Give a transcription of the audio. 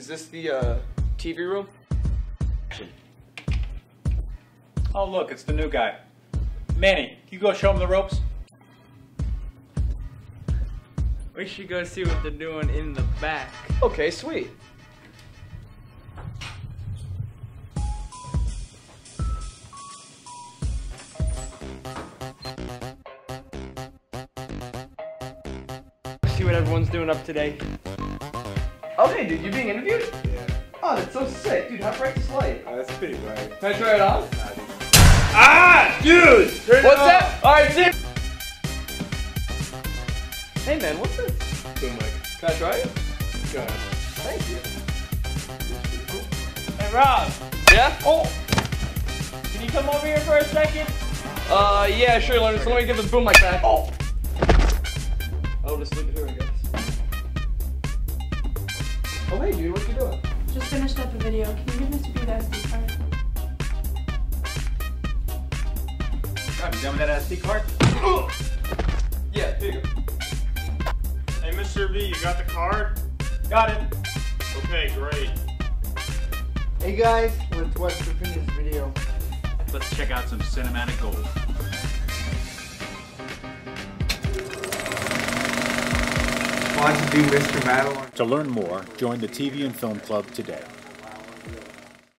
Is this the uh, TV room? Oh, look, it's the new guy. Manny, can you go show him the ropes? We should go see what they're doing in the back. Okay, sweet. See what everyone's doing up today. Oh, hey, dude, you're being interviewed? Yeah. Oh, that's so sick, dude. How bright this light? Oh, that's pretty bright. Can I try it on? Ah, dude! Turn What's it that? All right, see. Hey, man, what's this? off. Boom mic. Can I try it? Go ahead. Thank you. Hey, Rob, Yeah? Oh. can you come over here for a second? Uh, yeah, sure, Leonard. So let me get this boom mic back. Oh. Oh, just leave it here, I guess. Oh, hey, dude, what you doing? Just finished up a video. Can you give Mr. B the SD card? Rob, you done with that SD card? Yeah, here you go. Hey, Mr. B, you got the card? Got it. Okay, great. Hey guys, let's watch the finished video. Let's check out some cinematic gold. want to do Mr. Madeline. To learn more, join the TV and Film Club today.